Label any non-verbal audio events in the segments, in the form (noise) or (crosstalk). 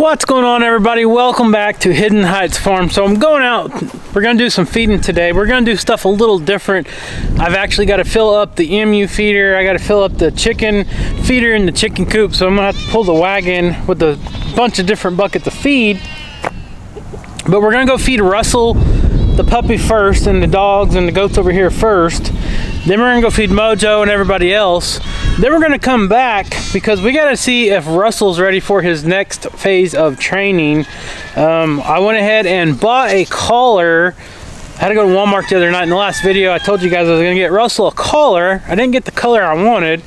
What's going on everybody? Welcome back to Hidden Heights Farm. So I'm going out, we're gonna do some feeding today. We're gonna do stuff a little different. I've actually gotta fill up the emu feeder. I gotta fill up the chicken feeder in the chicken coop. So I'm gonna have to pull the wagon with a bunch of different buckets of feed. But we're gonna go feed Russell, the puppy first, and the dogs and the goats over here first. Then we're gonna go feed Mojo and everybody else. Then we're gonna come back because we gotta see if Russell's ready for his next phase of training. Um, I went ahead and bought a collar. I had to go to Walmart the other night. In the last video, I told you guys I was gonna get Russell a collar. I didn't get the color I wanted.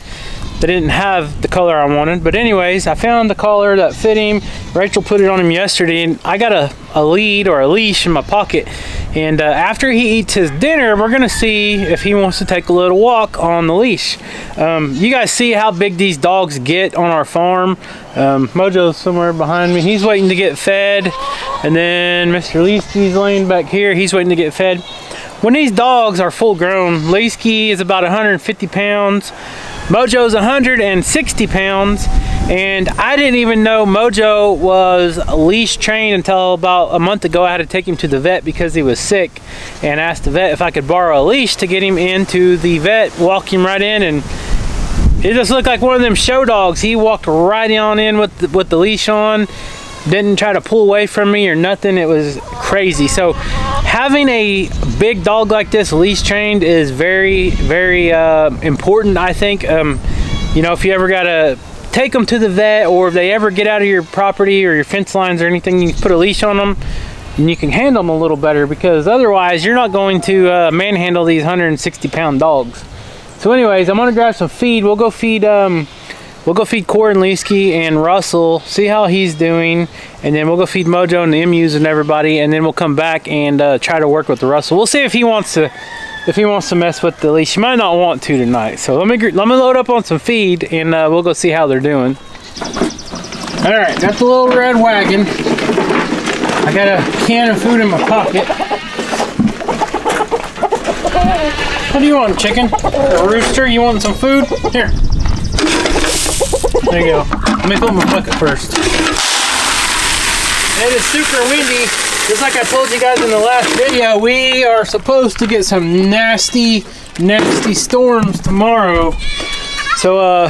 They didn't have the color I wanted. But anyways, I found the collar that fit him. Rachel put it on him yesterday and I got a, a lead or a leash in my pocket. And uh, after he eats his dinner, we're gonna see if he wants to take a little walk on the leash. Um, you guys see how big these dogs get on our farm. Um, Mojo's somewhere behind me. He's waiting to get fed. And then Mr. Leesky's laying back here. He's waiting to get fed. When these dogs are full grown, Leesky is about 150 pounds. Mojo's 160 pounds and I didn't even know Mojo was leash trained until about a month ago. I had to take him to the vet because he was sick and asked the vet if I could borrow a leash to get him into the vet, walk him right in and it just looked like one of them show dogs. He walked right on in with the, with the leash on didn't try to pull away from me or nothing. It was crazy. So having a big dog like this leash trained is very, very uh, important, I think. Um, you know, if you ever got to take them to the vet or if they ever get out of your property or your fence lines or anything, you can put a leash on them and you can handle them a little better because otherwise you're not going to uh, manhandle these 160 pound dogs. So anyways, I'm gonna grab some feed. We'll go feed um, We'll go feed Corin Leesky and Russell, see how he's doing, and then we'll go feed Mojo and the emus and everybody, and then we'll come back and uh, try to work with Russell. We'll see if he wants to if he wants to mess with the leash. He might not want to tonight. So let me let me load up on some feed and uh, we'll go see how they're doing. All right, got the little red wagon. I got a can of food in my pocket. What do you want, chicken? A rooster? You want some food? Here. There you go. Let me fill my bucket first. It is super windy. Just like I told you guys in the last video, we are supposed to get some nasty, nasty storms tomorrow. So, uh,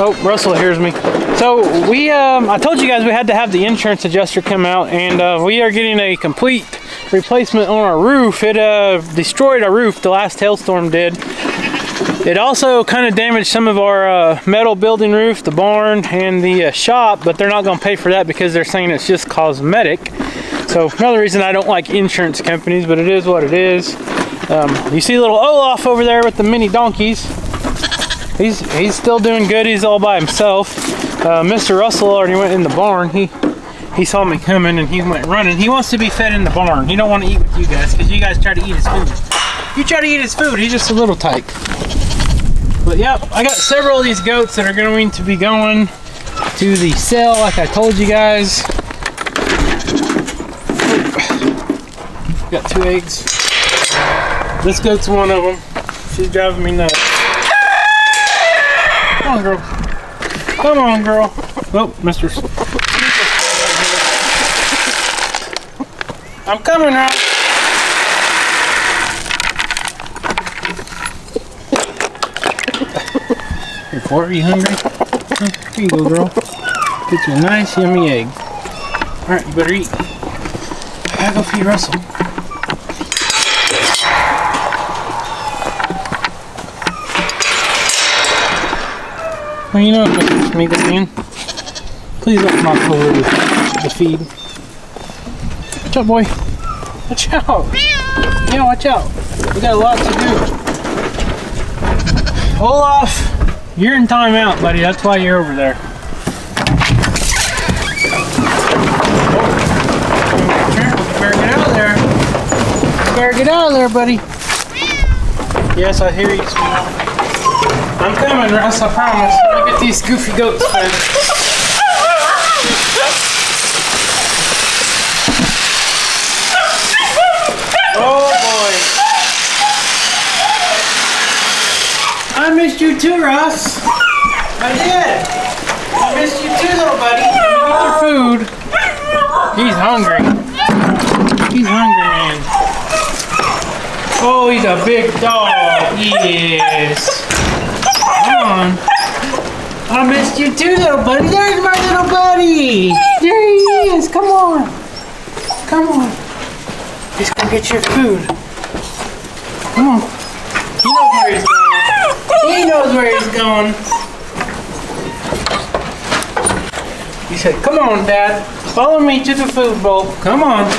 oh, Russell hears me. So we, um, I told you guys we had to have the insurance adjuster come out and uh, we are getting a complete replacement on our roof. It uh, destroyed our roof, the last hailstorm did. It also kind of damaged some of our uh, metal building roof, the barn, and the uh, shop, but they're not going to pay for that because they're saying it's just cosmetic. So another reason I don't like insurance companies, but it is what it is. Um, you see little Olaf over there with the mini donkeys. He's he's still doing good. He's all by himself. Uh, Mr. Russell already went in the barn. He he saw me coming and he went running. He wants to be fed in the barn. He don't want to eat with you guys because you guys try to eat his food. You try to eat his food. He's just a little tyke. But yep, I got several of these goats that are going to be going to the sale like I told you guys. Got two eggs. This goat's one of them. She's driving me nuts. Come on, girl. Come on, girl. Oh, Mr. I'm coming, right? For are you hungry? Here you go, girl. Get you a nice, yummy egg. Alright, you better eat. I gotta go feed Russell. Well, you know I can make this in. Please knock over the, the feed. Watch out, boy. Watch out. Yeah, watch out. We got a lot to do. Olaf. You're in timeout, buddy. That's why you're over there. Better get out of there. You better get out of there, buddy. Yes, I hear you, I'm coming, Russ, I promise. Look at these goofy goats, man. You too, Ross. I did. I missed you too, little buddy. hungry. He's hungry, man. Oh, he's a big dog. Yes. Come on. I missed you too, little buddy. There's my little buddy. There he is. Come on. Come on. Just go get your food. Come on. He knows where he's going. He knows where he's going. He said, come on, Dad. Follow me to the food bowl. Come on.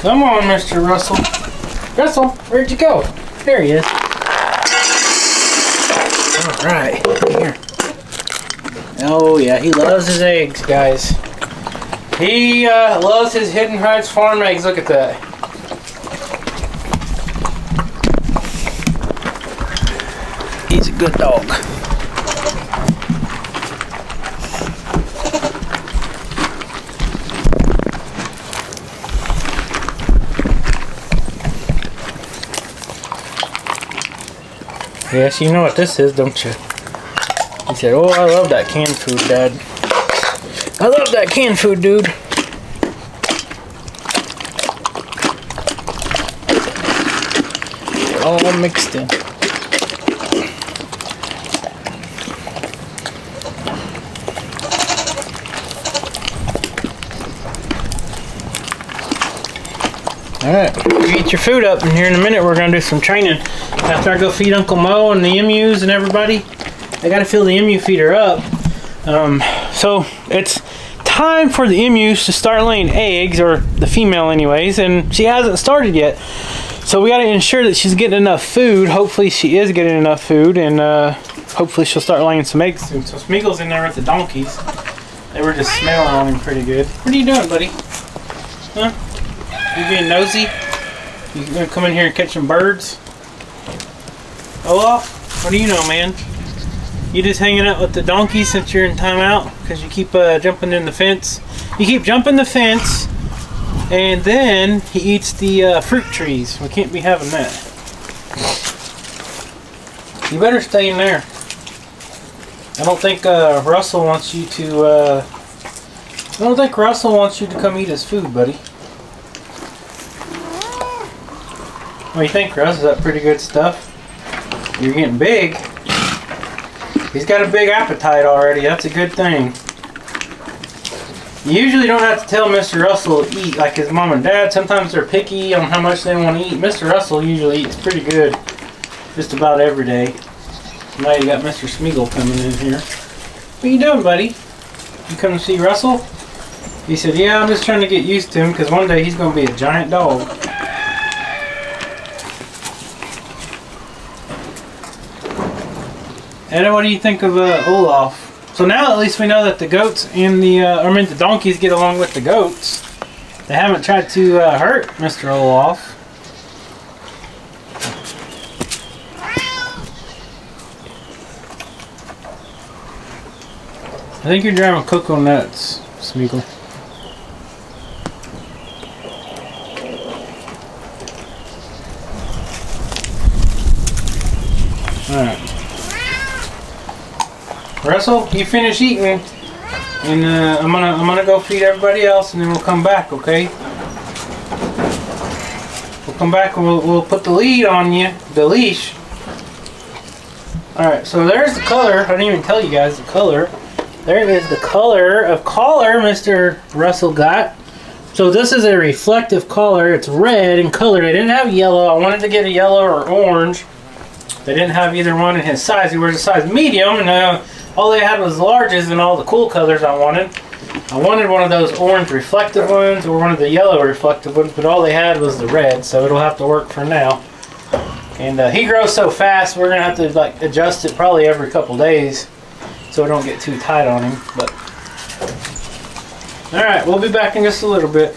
Come on, Mr. Russell. Russell, where'd you go? There he is. All right, here. Oh yeah, he loves his eggs, guys. He uh, loves his Hidden Heights farm eggs. Look at that. He's a good dog. Yes, you know what this is, don't you? He said, oh, I love that canned food, Dad. I love that canned food, dude. All mixed in. Alright, eat your food up, and here in a minute we're going to do some training. After I go feed Uncle Mo and the emus and everybody, I got to fill the emu feeder up. Um, so it's time for the emus to start laying eggs, or the female anyways, and she hasn't started yet. So we got to ensure that she's getting enough food. Hopefully she is getting enough food, and uh, hopefully she'll start laying some eggs soon. So Smeagol's in there with the donkeys. They were just smelling on him pretty good. What are you doing, buddy? Huh? You being nosy? You gonna come in here and catch some birds? Olaf, what do you know, man? You just hanging out with the donkey since you're in timeout because you keep uh, jumping in the fence. You keep jumping the fence, and then he eats the uh, fruit trees. We can't be having that. You better stay in there. I don't think uh, Russell wants you to. Uh, I don't think Russell wants you to come eat his food, buddy. What do you think, Russ? Is that pretty good stuff? You're getting big. He's got a big appetite already. That's a good thing. You usually don't have to tell Mr. Russell to eat like his mom and dad. Sometimes they're picky on how much they want to eat. Mr. Russell usually eats pretty good just about every day. Now you got Mr. Smeagol coming in here. What you doing, buddy? You come to see Russell? He said, yeah, I'm just trying to get used to him because one day he's going to be a giant dog. And what do you think of uh, Olaf? So now at least we know that the goats and the, uh, I mean the donkeys get along with the goats. They haven't tried to uh, hurt Mr. Olaf. I think you're driving cocoa nuts, Smeagol. Alright. Russell, you finish eating, and uh, I'm gonna I'm gonna go feed everybody else, and then we'll come back, okay? We'll come back and we'll, we'll put the lead on you, the leash. All right, so there's the color. I didn't even tell you guys the color. There is the color of collar Mr. Russell got. So this is a reflective collar. It's red in color. They didn't have yellow. I wanted to get a yellow or orange. They didn't have either one in his size. He wears a size medium, and uh, all they had was larges and all the cool colors I wanted. I wanted one of those orange reflective ones or one of the yellow reflective ones, but all they had was the red, so it'll have to work for now. And uh, he grows so fast, we're gonna have to like adjust it probably every couple days, so it don't get too tight on him. But all right, we'll be back in just a little bit.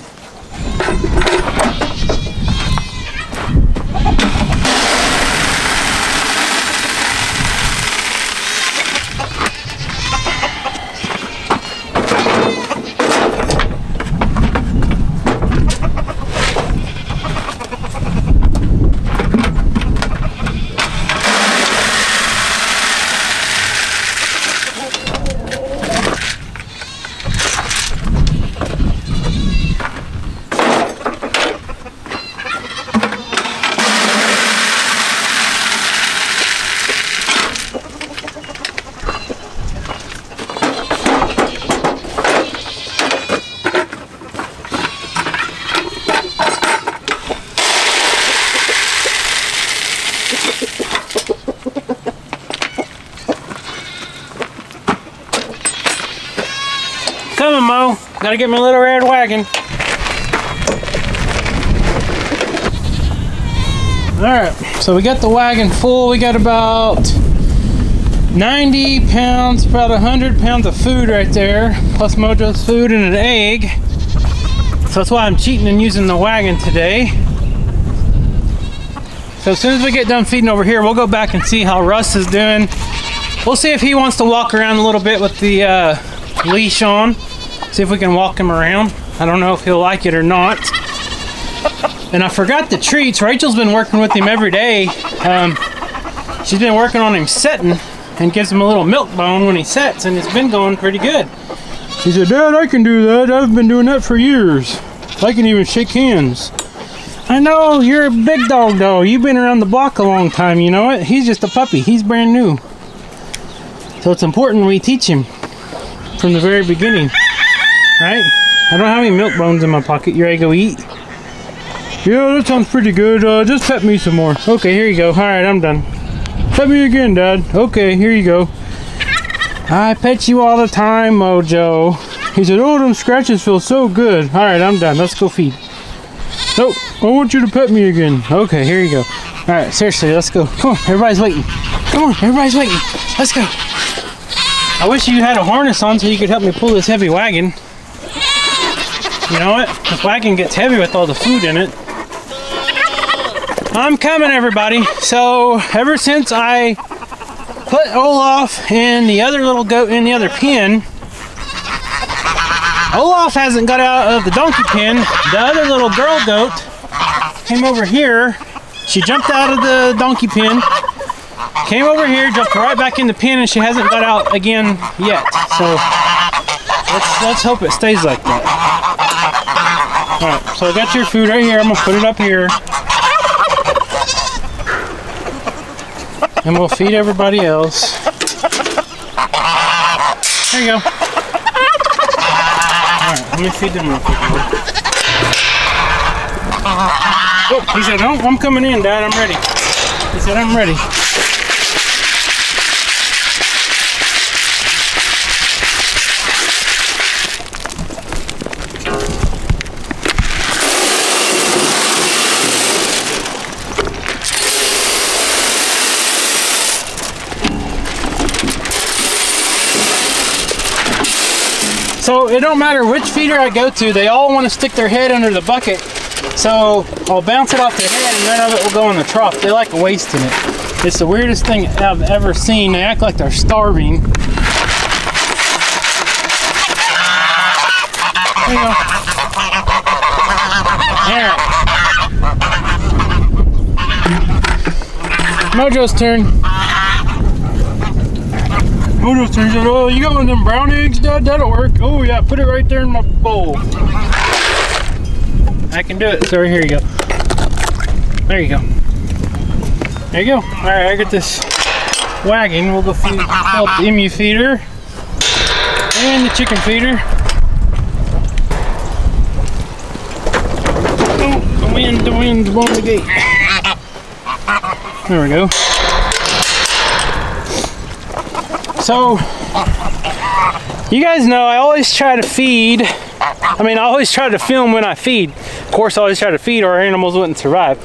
Gotta get my little red wagon. Alright, so we got the wagon full. We got about 90 pounds, about 100 pounds of food right there, plus Mojo's food and an egg. So that's why I'm cheating and using the wagon today. So as soon as we get done feeding over here, we'll go back and see how Russ is doing. We'll see if he wants to walk around a little bit with the uh, leash on. See if we can walk him around. I don't know if he'll like it or not. And I forgot the treats. Rachel's been working with him every day. Um, she's been working on him setting and gives him a little milk bone when he sets, and it's been going pretty good. He said, Dad, I can do that. I've been doing that for years. I can even shake hands. I know, you're a big dog though. You've been around the block a long time, you know it? He's just a puppy. He's brand new. So it's important we teach him from the very beginning. Right? I don't have any milk bones in my pocket. You ready to go eat? Yeah, that sounds pretty good. Uh, just pet me some more. Okay, here you go. Alright, I'm done. Pet me again, Dad. Okay, here you go. I pet you all the time, Mojo. He said, oh, them scratches feel so good. Alright, I'm done. Let's go feed. Nope, I want you to pet me again. Okay, here you go. Alright, seriously, let's go. Come on, everybody's waiting. Come on, everybody's waiting. Let's go. I wish you had a harness on so you could help me pull this heavy wagon. You know what? The wagon gets heavy with all the food in it. I'm coming, everybody. So, ever since I put Olaf and the other little goat in the other pen, Olaf hasn't got out of the donkey pen. The other little girl goat came over here. She jumped out of the donkey pen, came over here, jumped right back in the pen, and she hasn't got out again yet. So let's let's hope it stays like that. All right, so I got your food right here. I'm gonna put it up here. And we'll feed everybody else. There you go. Alright, let me feed them real quick. Oh, he said, oh, I'm coming in, Dad. I'm ready. He said, I'm ready. So it don't matter which feeder I go to, they all want to stick their head under the bucket. So I'll bounce it off their head and none of it will go in the trough. They like wasting it. It's the weirdest thing I've ever seen. They act like they're starving. There you go. There. Mojo's turn. Mojo turns out, oh, you got one of them brown eggs, Dad? That'll work. Oh, yeah, put it right there in my bowl. I can do it. Sorry, here you go. There you go. There you go. All right, I got this wagon. We'll go feed, the emu feeder and the chicken feeder. Oh, the wind, the wind's blowing the gate. There we go. So, you guys know I always try to feed. I mean, I always try to film when I feed. Of course, I always try to feed or animals wouldn't survive.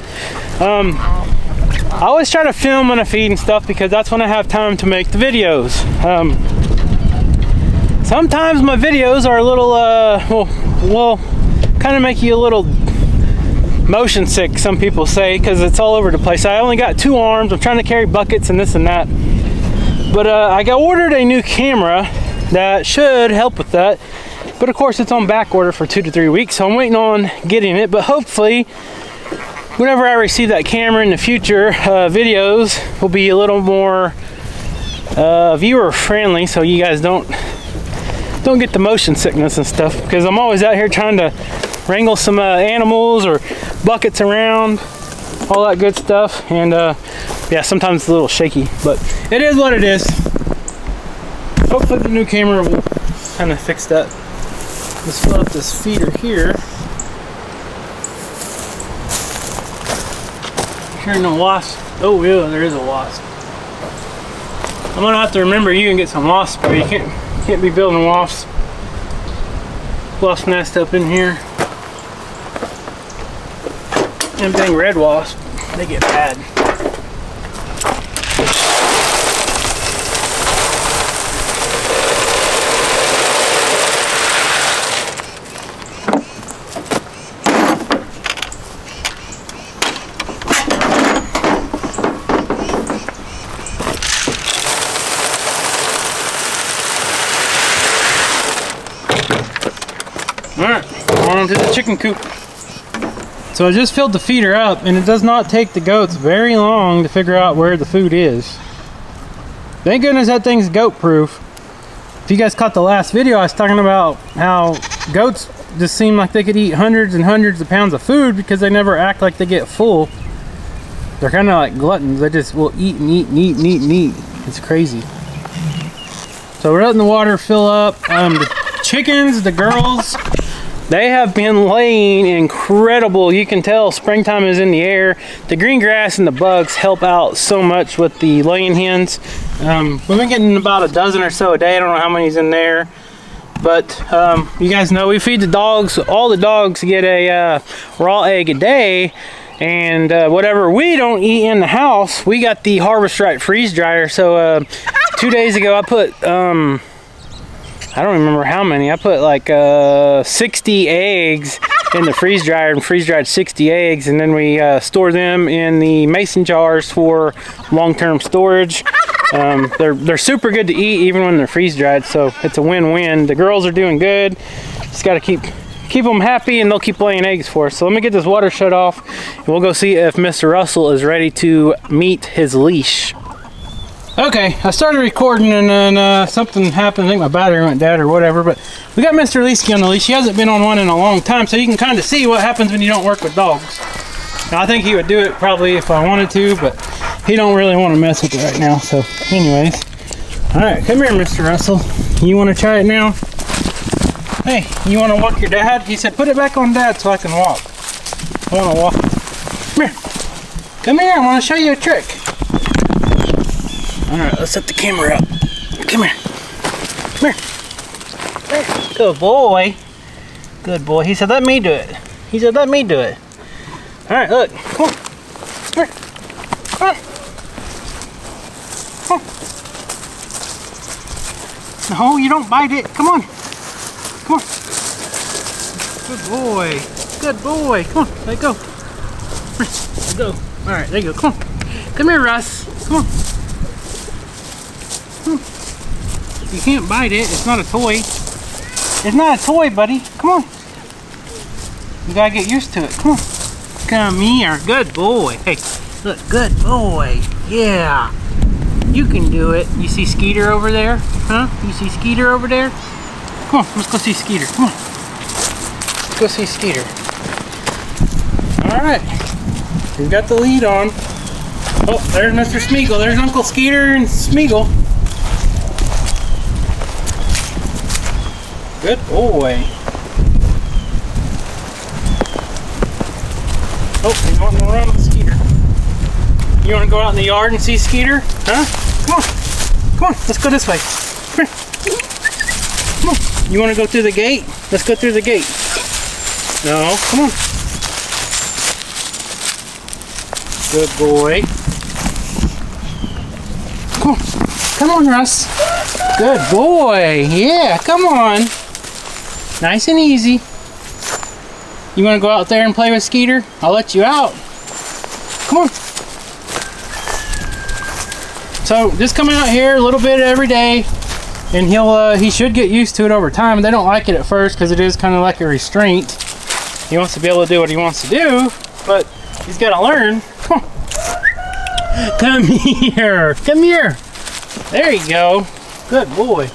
Um, I always try to film when I feed and stuff because that's when I have time to make the videos. Um, sometimes my videos are a little, uh, well, well kind of make you a little motion sick, some people say, because it's all over the place. I only got two arms. I'm trying to carry buckets and this and that. But uh, I got ordered a new camera that should help with that. But of course it's on back order for two to three weeks, so I'm waiting on getting it. But hopefully, whenever I receive that camera in the future, uh, videos will be a little more uh, viewer friendly, so you guys don't don't get the motion sickness and stuff. Because I'm always out here trying to wrangle some uh, animals or buckets around, all that good stuff, and uh, yeah, sometimes it's a little shaky, but it is what it is. Hopefully the new camera will kind of fix that. Let's fill up this feeder here. Hearing no wasp. Oh yeah, there is a wasp. I'm gonna have to remember you and get some wasp spray. You can't can't be building wasps wasp nest up in here. Dang red wasp, they get bad. Alright, on to the chicken coop. So I just filled the feeder up and it does not take the goats very long to figure out where the food is. Thank goodness that thing's goat proof. If you guys caught the last video, I was talking about how goats just seem like they could eat hundreds and hundreds of pounds of food because they never act like they get full. They're kind of like gluttons. They just will eat and eat and eat and eat and eat. It's crazy. So we're letting the water fill up. Um, the chickens, the girls, they have been laying incredible. You can tell springtime is in the air. The green grass and the bugs help out so much with the laying hens. Um, we've been getting about a dozen or so a day. I don't know how many's in there. But um, you guys know we feed the dogs, all the dogs get a uh, raw egg a day. And uh, whatever we don't eat in the house, we got the Harvest Right freeze dryer. So uh, two days ago I put um, I don't remember how many. I put like uh, 60 eggs in the freeze dryer and freeze dried 60 eggs and then we uh, store them in the mason jars for long-term storage. Um, they're, they're super good to eat even when they're freeze dried so it's a win-win. The girls are doing good. Just got to keep keep them happy and they'll keep laying eggs for us. So let me get this water shut off and we'll go see if Mr. Russell is ready to meet his leash. Okay, I started recording and then uh, something happened. I think my battery went dead or whatever, but we got Mr. Leesky on the leash. He hasn't been on one in a long time, so you can kind of see what happens when you don't work with dogs. Now, I think he would do it probably if I wanted to, but he don't really want to mess with it right now. So anyways, all right, come here, Mr. Russell. You want to try it now? Hey, you want to walk your dad? He said, put it back on dad so I can walk. I want to walk. Come here. Come here, I want to show you a trick. All right, let's set the camera up. Come here. Come here. Good boy. Good boy. He said, let me do it. He said, let me do it. All right, look. Come on. Come here. Come on. Come on. No, you don't bite it. Come on. Come on. Good boy. Good boy. Come on. Let go. Let go. All right, there you go. Come on. Come here, Russ. Come on. You can't bite it. It's not a toy. It's not a toy, buddy. Come on. You gotta get used to it. Come on. Come here. Good boy. Hey, look. Good boy. Yeah. You can do it. You see Skeeter over there? Huh? You see Skeeter over there? Come on. Let's go see Skeeter. Come on. Let's go see Skeeter. All right. We've got the lead on. Oh, there's Mr. Smeagol. There's Uncle Skeeter and Smeagol. Good boy. Oh, he's wanting to run with oh, Skeeter. You want to go out in the yard and see Skeeter? Huh? Come on. Come on. Let's go this way. Come. Come on. You want to go through the gate? Let's go through the gate. No. Come on. Good boy. Come on. Come on, Russ. Good boy. Yeah, come on. Nice and easy. You want to go out there and play with Skeeter? I'll let you out. Come on. So just come out here a little bit every day and he'll uh, he should get used to it over time. They don't like it at first because it is kind of like a restraint. He wants to be able to do what he wants to do, but he's got to learn. Come. (laughs) Come here. Come here. There you go. Good boy.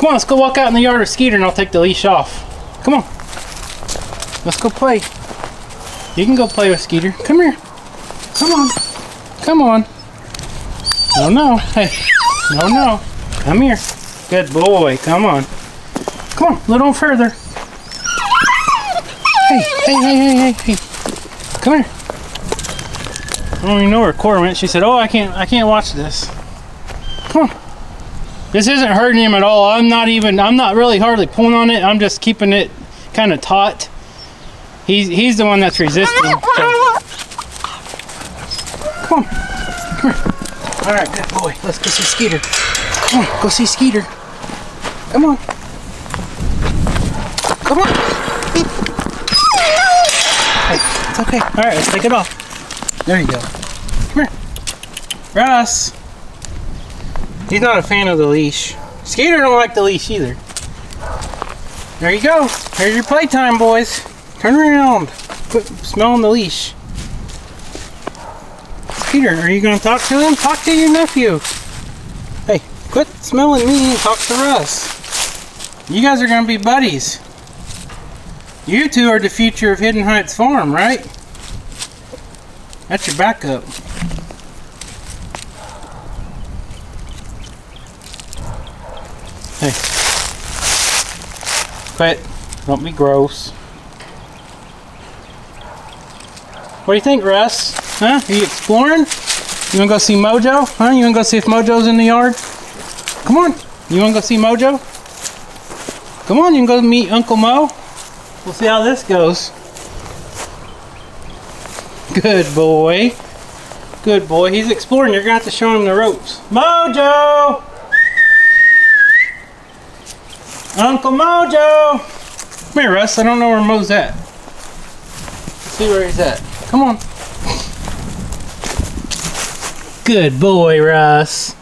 Come on, let's go walk out in the yard with Skeeter and I'll take the leash off. Come on. Let's go play. You can go play with Skeeter. Come here. Come on. Come on. No, no. Hey. No, no. Come here. Good boy. Come on. Come on. A little further. Hey, hey, hey, hey, hey, hey. Come here. I don't even know where Cora went. She said, oh, I can't, I can't watch this. Come on. This isn't hurting him at all. I'm not even, I'm not really hardly pulling on it. I'm just keeping it kind of taut. He's he's the one that's resisting. (laughs) So. Come on, come here. All right, good boy. Let's go see Skeeter. Come on, go see Skeeter. Come on. Come on. Hey, it's okay. All right, let's take it off. There you go. Come here. Russ. He's not a fan of the leash. Skeeter don't like the leash either. There you go. Here's your playtime, boys. Turn around. Quit smelling the leash. Skeeter, are you going to talk to him? Talk to your nephew. Hey, quit smelling me and talk to Russ. You guys are going to be buddies. You two are the future of Hidden Heights Farm, right? That's your backup. Hey. Quit. Don't be gross. What do you think, Russ? Huh? Are you exploring? You wanna go see Mojo? Huh? You wanna go see if Mojo's in the yard? Come on. You wanna go see Mojo? Come on, you can go meet Uncle Mo. We'll see how this goes. Good boy. Good boy. He's exploring. You're gonna have to show him the ropes. Mojo! Uncle Mojo! Come here, Russ. I don't know where Mo's at. Let's see where he's at. Come on. Good boy, Russ.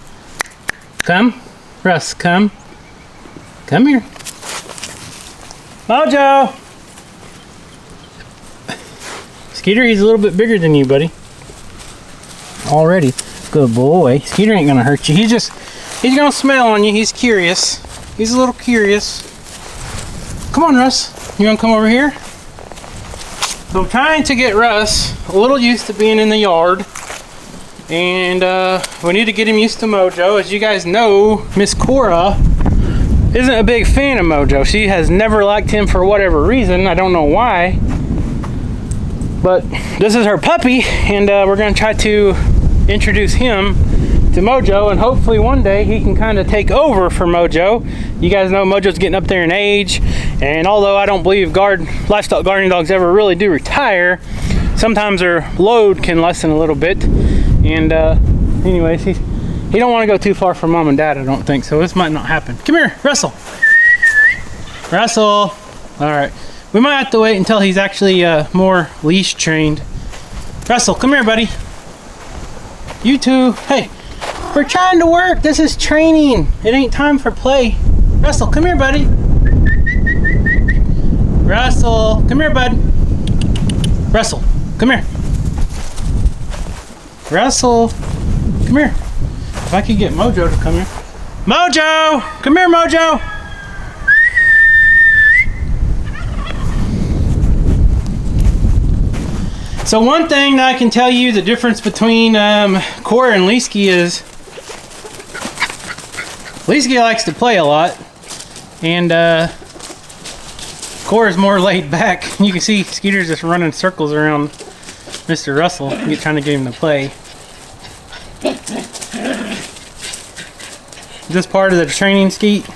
Come. Russ, come. Come here. Mojo! Skeeter, he's a little bit bigger than you, buddy. Already. Good boy. Skeeter ain't gonna hurt you. He's just, he's gonna smell on you. He's curious. He's a little curious. Come on, Russ. You wanna come over here? So I'm trying to get Russ a little used to being in the yard. And uh, we need to get him used to Mojo. As you guys know, Miss Cora isn't a big fan of Mojo. She has never liked him for whatever reason. I don't know why. But this is her puppy, and uh, we're going to try to introduce him to Mojo, and hopefully one day he can kind of take over for Mojo. You guys know Mojo's getting up there in age, and although I don't believe guard livestock guarding dogs ever really do retire, sometimes their load can lessen a little bit. And uh, anyways, he's, he don't want to go too far from mom and dad, I don't think, so this might not happen. Come here, Russell. Russell. All right. We might have to wait until he's actually uh, more leash trained. Russell, come here, buddy. You two, hey, we're trying to work. This is training. It ain't time for play. Russell, come here, buddy. Russell, come here, bud. Russell, come here. Russell, come here. If I could get Mojo to come here. Mojo! Come here, Mojo! So one thing that I can tell you the difference between um, and Leesky is Leesky likes to play a lot and uh, Cora's more laid back. (laughs) You can see Skeeter's just running circles around Mr. Russell trying to get him to play. Is this part of the training skeet?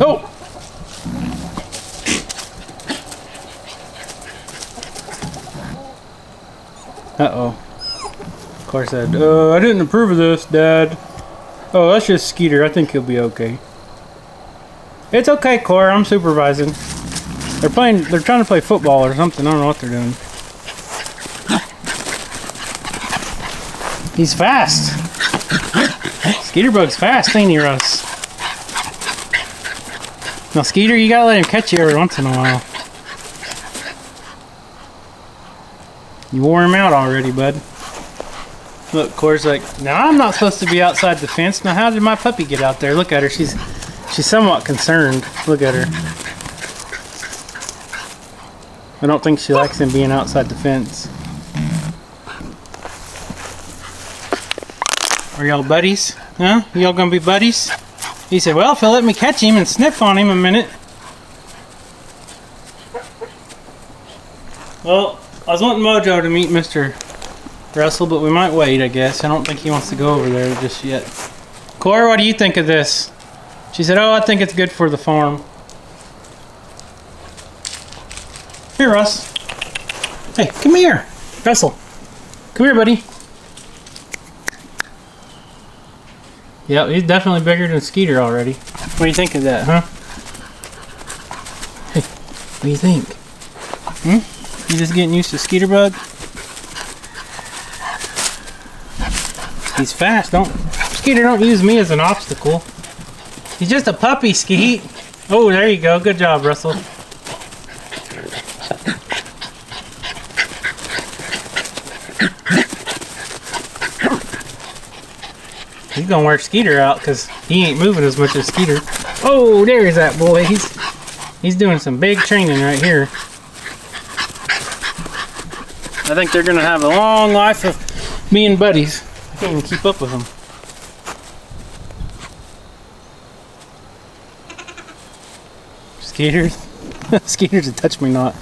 Oh! Uh-oh. Of course, uh, I didn't approve of this, Dad. Oh, that's just Skeeter. I think he'll be okay. It's okay, Cora. I'm supervising. They're playing, they're trying to play football or something. I don't know what they're doing. He's fast. Skeeterbug's fast, ain't he, Russ? Now, Skeeter, you gotta let him catch you every once in a while. You wore him out already, bud. Look, Cora's like, now I'm not supposed to be outside the fence. Now how did my puppy get out there? Look at her. She's she's somewhat concerned. Look at her. I don't think she likes him being outside the fence. Are y'all buddies? Huh? Y'all gonna be buddies? He said, well, if he'll let me catch him and sniff on him a minute. Well, I was wanting Mojo to meet Mr. Russell, but we might wait, I guess. I don't think he wants to go over there just yet. Cora, what do you think of this? She said, oh, I think it's good for the farm. Here, Russ. Hey, come here. Russell. Come here, buddy. Yeah, he's definitely bigger than Skeeter already. What do you think of that, huh? Hey, what do you think? Hmm? You just getting used to Skeeter Bug? He's fast, don't... Skeeter, don't use me as an obstacle. He's just a puppy, Skeet. Oh, there you go. Good job, Russell. He's gonna wear Skeeter out because he ain't moving as much as Skeeter. Oh, there's that boy. He's he's doing some big training right here. I think they're gonna have a long life of being buddies. Can't even keep up with them. Skeeter's. (laughs) Skeeter's a touch me not.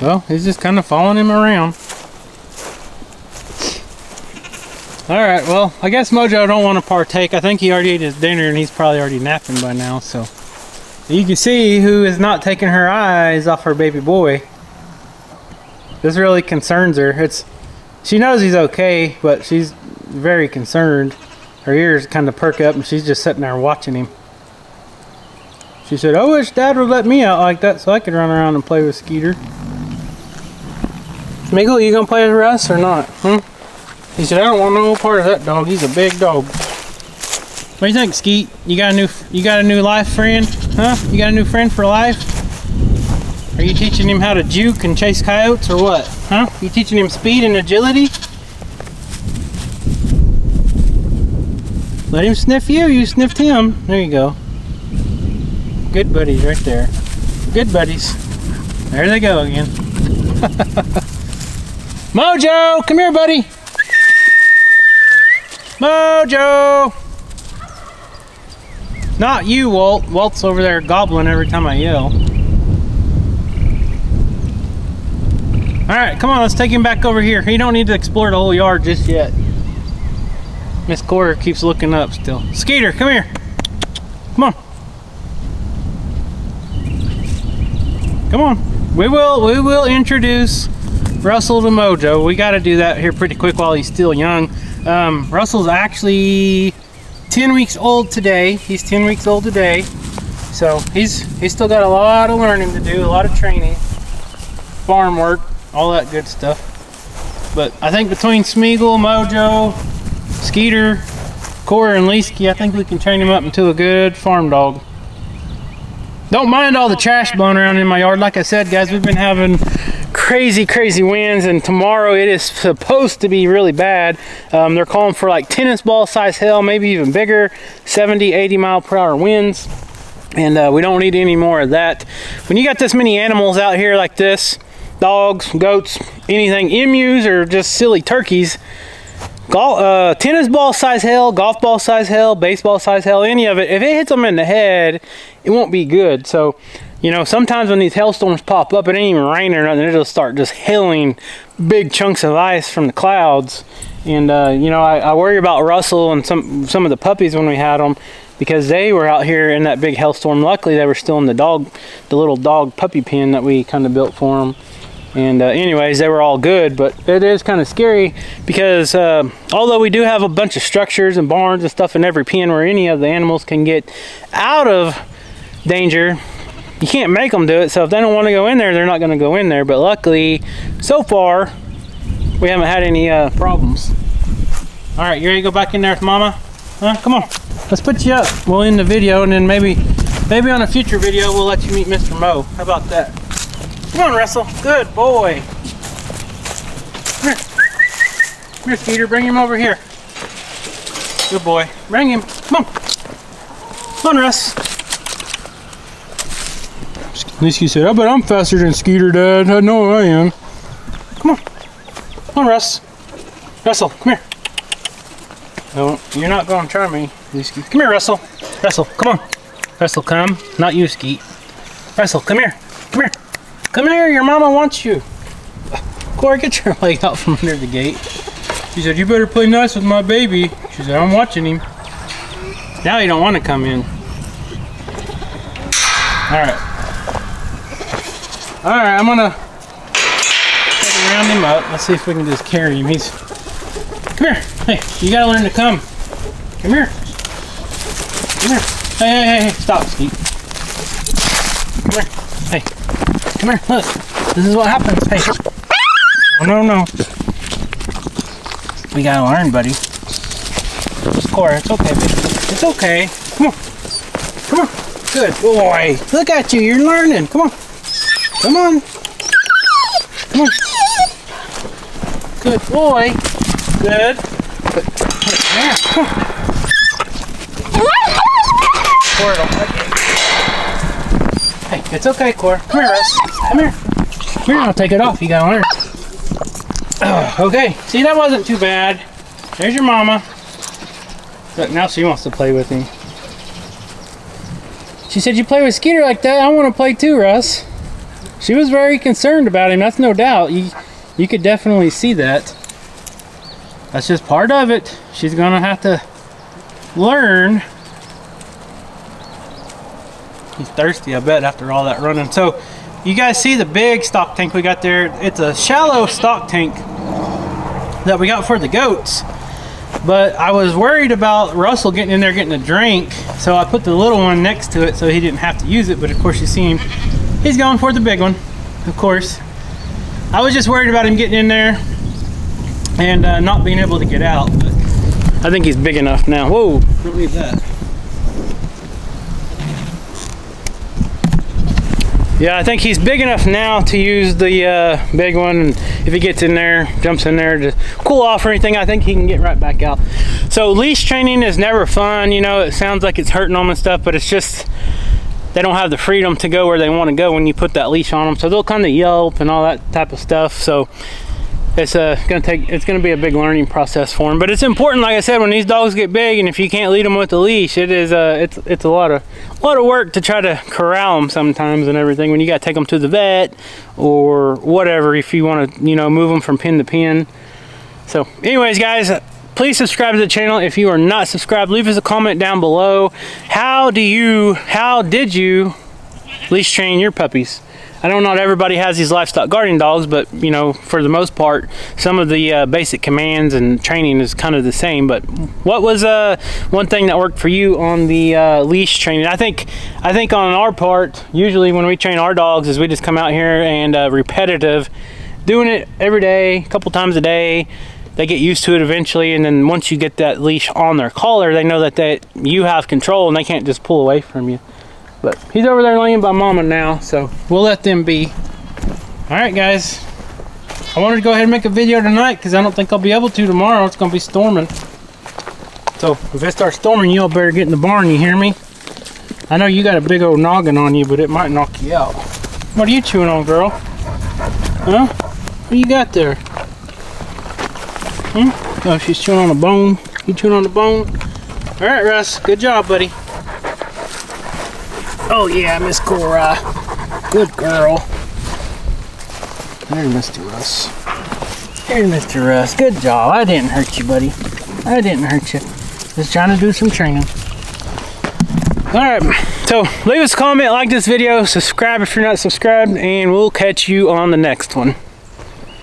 Well, he's just kind of following him around. Alright, well, I guess Mojo don't want to partake. I think he already ate his dinner and he's probably already napping by now, so. You can see who is not taking her eyes off her baby boy. This really concerns her. It's She knows he's okay, but she's very concerned. Her ears kind of perk up and she's just sitting there watching him. She said, I wish Dad would let me out like that so I could run around and play with Skeeter. Smeagol, you gonna play with Russ or not? Hmm? He said, I don't want no part of that dog. He's a big dog. What do you think, Skeet? You got a new you got a new life friend? Huh? You got a new friend for life? Are you teaching him how to juke and chase coyotes or what? Huh? You teaching him speed and agility? Let him sniff you. You sniffed him. There you go. Good buddies right there. Good buddies. There they go again. (laughs) Mojo, come here, buddy. Mojo. Not you, Walt. Walt's over there gobbling every time I yell. All right, come on, let's take him back over here. He don't need to explore the whole yard just yet. Miss Cora keeps looking up still. Skeeter, come here. Come on. Come on. We will we will introduce Russell to Mojo. We got to do that here pretty quick while he's still young. Um, Russell's actually 10 weeks old today. He's 10 weeks old today. So he's he's still got a lot of learning to do, a lot of training, farm work, all that good stuff. But I think between Smeagol, Mojo, Skeeter, Cora, and Leesky, I think we can train him up into a good farm dog. Don't mind all the trash blowing around in my yard. Like I said, guys, we've been having crazy, crazy winds, and tomorrow it is supposed to be really bad. Um, they're calling for like tennis ball size hail, maybe even bigger, 70, 80 mile per hour winds. And uh, we don't need any more of that. When you got this many animals out here like this, dogs, goats, anything, emus, or just silly turkeys, golf, uh, tennis ball size hail, golf ball size hail, baseball size hail, any of it, if it hits them in the head, it won't be good. So, you know, sometimes when these hailstorms pop up, it ain't even raining or nothing, it'll start just hailing big chunks of ice from the clouds. And, uh, you know, I, I, worry about Russell and some, some of the puppies when we had them because they were out here in that big hailstorm. Luckily, they were still in the dog, the little dog puppy pen that we kind of built for them. And uh, anyways, they were all good, but it is kind of scary because uh, although we do have a bunch of structures and barns and stuff in every pen where any of the animals can get out of danger, you can't make them do it. So if they don't want to go in there, they're not going to go in there. But luckily, so far, we haven't had any uh, problems. All right, you ready to go back in there with Mama? Huh? Come on, let's put you up. We'll end the video, and then maybe, maybe on a future video, we'll let you meet Mr. Mo. How about that? Come on, Russell. Good boy. Come here. Skeeter. Bring him over here. Good boy. Bring him. Come on. Come on, Russ. Nisky said, I bet I'm faster than Skeeter, Dad. I know I am. Come on. Come on, Russ. Russell, come here. No, you're not going to try me, Nisky. Come here, Russell. Russell, come on. Russell, come. Not you, Skeet. Russell, come here. Come here. Come here, your mama wants you. Cora, get your leg out from under the gate. She said, you better play nice with my baby. She said, I'm watching him. Now you don't want to come in. All right. All right, I'm gonna round him up. Let's see if we can just carry him. He's, come here. Hey, you gotta learn to come. Come here. Come here. Hey, hey, hey, hey. stop, Skeet. Come here. Hey, come here. Look, this is what happens. Hey. Oh, no, no. We gotta learn, buddy. Cora, it's okay, baby. It's okay. Come on. Come on. Good boy. Look at you. You're learning. Come on. Come on. Come on. Good boy. Good. Good. Yeah. Come on. Cora, don't like it. Hey, it's okay, Cora. Come here, Russ. Come here. Come here, I'll take it off. You gotta learn. Oh, okay. See, that wasn't too bad. There's your mama. Look, now she wants to play with me. She said, you play with Skeeter like that, I want to play too, Russ. She was very concerned about him, that's no doubt. You, you could definitely see that. That's just part of it. She's going to have to learn. He's thirsty, I bet, after all that running. So, you guys see the big stock tank we got there. It's a shallow stock tank that we got for the goats. But I was worried about Russell getting in there getting a drink, so I put the little one next to it so he didn't have to use it. But of course, you see him, he's going for the big one, of course. I was just worried about him getting in there and uh, not being able to get out. But I think he's big enough now. Whoa, don't leave that. Yeah, I think he's big enough now to use the uh, big one. If he gets in there, jumps in there to cool off or anything, I think he can get right back out. So leash training is never fun. You know, it sounds like it's hurting them and stuff, but it's just, they don't have the freedom to go where they want to go when you put that leash on them. So they'll kind of yelp and all that type of stuff. So it's uh, gonna take it's gonna be a big learning process for them but it's important like i said when these dogs get big and if you can't lead them with the leash it is uh it's it's a lot of a lot of work to try to corral them sometimes and everything when you got to take them to the vet or whatever if you want to you know move them from pin to pin so anyways guys please subscribe to the channel if you are not subscribed. Leave us a comment down below. How do you how did you leash train your puppies I know not everybody has these livestock guardian dogs, but you know, for the most part, some of the uh, basic commands and training is kind of the same. But what was uh, one thing that worked for you on the uh, leash training? I think, I think on our part, usually when we train our dogs, is we just come out here and uh, repetitive, doing it every day, a couple times a day. They get used to it eventually, and then once you get that leash on their collar, they know that that you have control and they can't just pull away from you. But he's over there laying by mama now, so we'll let them be. All right, guys. I wanted to go ahead and make a video tonight because I don't think I'll be able to tomorrow. It's going to be storming. So if it starts storming, you all better get in the barn, you hear me? I know you got a big old noggin on you, but it might knock you out. What are you chewing on, girl? Huh? What you got there? Hmm? Oh, she's chewing on a bone. You chewing on the bone? All right, Russ. Good job, buddy. Oh yeah, Miss Cora. Good girl. There's Mr. Russ. Here's Mr. Russ. Good job. I didn't hurt you, buddy. I didn't hurt you. Just trying to do some training. Alright, so leave us a comment, like this video, subscribe if you're not subscribed, and we'll catch you on the next one.